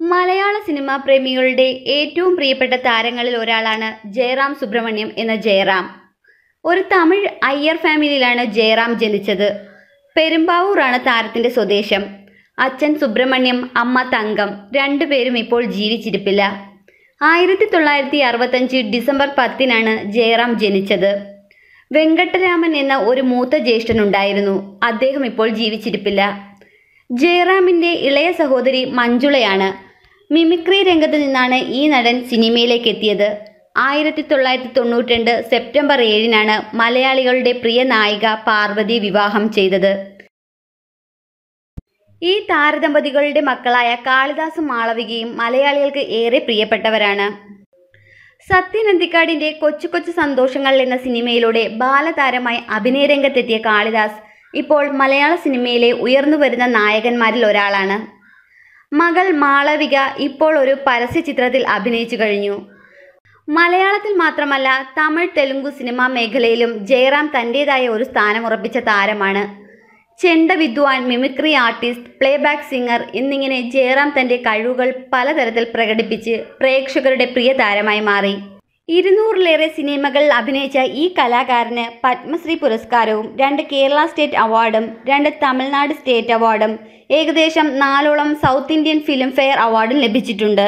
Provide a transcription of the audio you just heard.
മലയാള cinema പ്രേമികളുടെ ഏറ്റവും പ്രിയപ്പെട്ട താരങ്ങളിൽ ഒരാളാണ് ജയറാം സുബ്രഹ്മണ്യം എന്ന ജയറാം. ഒരു തമിഴ് അയ്യർ ഫാമിലിയിലാണ് ജയറാം ജനിച്ചത്. പെരുമ്പാവൂറാണ് താരത്തിന്റെ സ്വദേശം. അച്ഛൻ സുബ്രഹ്മണ്യം അമ്മ തങ്കം രണ്ടുപേരും ഇപ്പോൾ ജീവിച്ചിരിപ്പില്ല. ആയിരത്തി തൊള്ളായിരത്തി അറുപത്തഞ്ച് ഡിസംബർ പത്തിനാണ് ജയറാം ജനിച്ചത്. വെങ്കട്ടരാമൻ എന്ന ഒരു മൂത്ത ജ്യേഷ്ഠനുണ്ടായിരുന്നു അദ്ദേഹം ഇപ്പോൾ ജീവിച്ചിരിപ്പില്ല. ജയറാമിന്റെ ഇളയ സഹോദരി മഞ്ജുളയാണ്. മിമിക്രി രംഗത്ത് നിന്നാണ് ഈ നടൻ സിനിമയിലേക്ക് എത്തിയത്. ആയിരത്തി തൊള്ളായിരത്തി തൊണ്ണൂറ്റി രണ്ട് സെപ്റ്റംബർ ഏഴിനാണ് മലയാളികളുടെ പ്രിയ നായിക പാർവതി വിവാഹം ചെയ്തത്. ഈ താരദമ്പതികളുടെ മക്കളായ കാളിദാസും മാളവികയും മലയാളികൾക്ക് ഏറെ പ്രിയപ്പെട്ടവരാണ്. സത്യൻ അന്തിക്കാടിന്റെ കൊച്ചു കൊച്ചു സന്തോഷങ്ങൾ എന്ന സിനിമയിലൂടെ ബാലതാരമായി അഭിനയരംഗത്തെത്തിയ കാളിദാസ് ഇപ്പോൾ മലയാള സിനിമയിലെ ഉയർന്നു വരുന്ന നായകന്മാരിൽ ഒരാളാണ്. മകൾ മാളവിക ഇപ്പോൾ ഒരു പരസ്യ ചിത്രത്തിൽ അഭിനയിച്ചു കഴിഞ്ഞു. മലയാളത്തിൽ മാത്രമല്ല തമിഴ് തെലുങ്കു സിനിമാ മേഖലയിലും ജയറാം തന്റെതായ ഒരു സ്ഥാനം ഉറപ്പിച്ച താരമാണ്. ചെണ്ട വിദ്വാൻ മിമിക്രി ആർട്ടിസ്റ്റ് പ്ലേബാക്ക് സിംഗർ എന്നിങ്ങനെ ജയറാം തന്റെ കഴിവുകൾ പലതരത്തിൽ പ്രകടിപ്പിച്ച് പ്രേക്ഷകരുടെ പ്രിയ താരമായി മാറി. ഇരുന്നൂറിലേറെ സിനിമകളിൽ അഭിനയിച്ച ഈ കലാകാരന് പത്മശ്രീ പുരസ്കാരവും രണ്ട് കേരള സ്റ്റേറ്റ് അവാർഡും രണ്ട് തമിഴ്നാട് സ്റ്റേറ്റ് അവാർഡും ഏകദേശം നാലോളം സൗത്ത് ഇന്ത്യൻ ഫിലിം ഫെയർ അവാർഡും ലഭിച്ചിട്ടുണ്ട്.